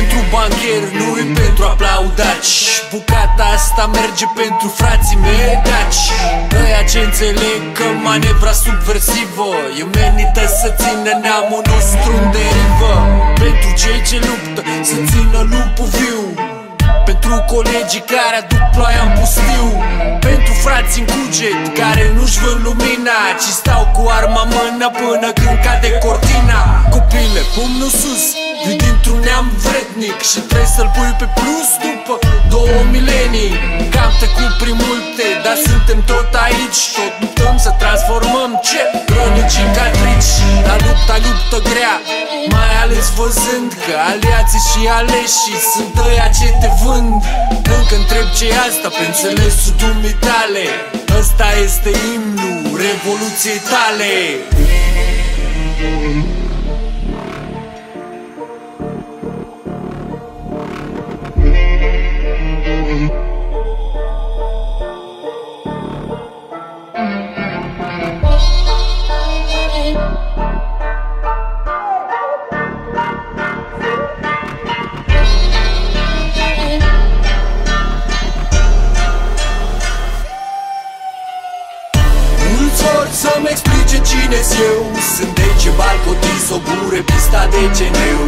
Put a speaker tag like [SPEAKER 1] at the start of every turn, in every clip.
[SPEAKER 1] pentru bancher, nu e pentru aplaudaci. Bucata asta merge pentru frații mei daci Ăia ce înțeleg că manevra subversivă E menită să țină neamul nostru în derivă. Pentru cei ce luptă să țină lupul viu. Pentru colegii care aduc ploaia în pustiu. Pentru frații în cuget care nu-și vând lumina Ci stau cu arma mână până când cade cortina. Copile, pumnul sus, vii dintr-un neam vrednic Și trebuie să-l pui pe plus după două milenii. Cam trecut prin multe, dar suntem tot aici. Tot luptăm să transformăm ce? Cronici în catrici La lupta, luptă grea. Mai ales văzând că aliații și aleșii Sunt ăia ce te vând. Încă întreb ce e asta pe înțelesul dumitale. Ăsta este imnul revoluției tale. Mulți vor să-mi explice cine eu Sunt Decebal, Cotis, Obure, pista de ceneu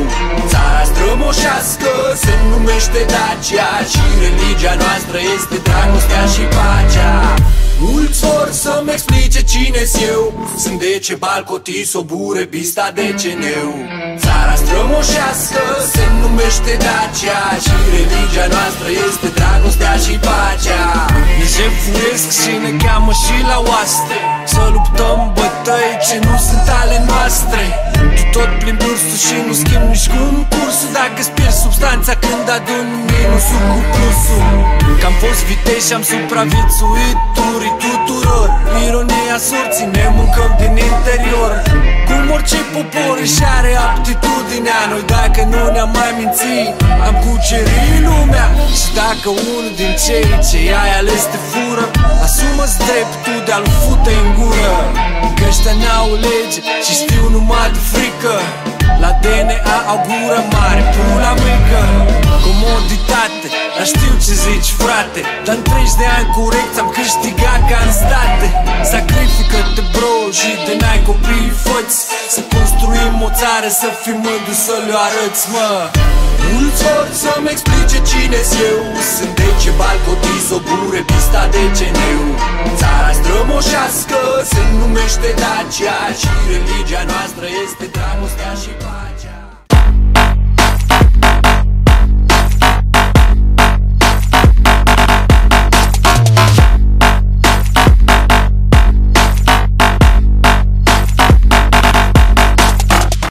[SPEAKER 1] Țara strămoșească se numește Dacia Și religia noastră este dragostea și pacea. Mulți vor să-mi explice cine eu Sunt Decebal, Cotis, Obure, pista de ceneu Țara strămoșească se numește Dacia Și religia noastră este dragostea și pacea. Ne jefuiesc și ne cheamă și la oaste. Să luptăm bătăi ce nu sunt ale noastre. Tu tot prin bursul și nu schimb nici concursul Dacă-ți pierzi substanța când adun minusul cu plusul. Că am fost vitej și am supraviețuit turii tuturor. Ironia sorții ne mâncăm din interior. Cum orice popor își are aptitudinea Noi dacă nu ne-am mai mințit Am cucerit lumea. Și dacă unul din cei ce ai ales te fură Asumă-ți dreptul de-a-l fute în gură. Că ăștia n-au lege și știu numai de frică. La DNA au gură mare, pula mică. Comoditate, dar știu ce zici frate. Dar în 30 de ani corect am câștigat ca în state. Sacrifică-te bro și de n-ai copii făți Să construim o țară, să fim mândru să le arăți mă. Mulți vor să-mi explice cine eu. Sunt Decebal, Cotis, Obure, pista de ceneu Țara strămoșească se numește Dacia Și religia noastră este dragostea și pacea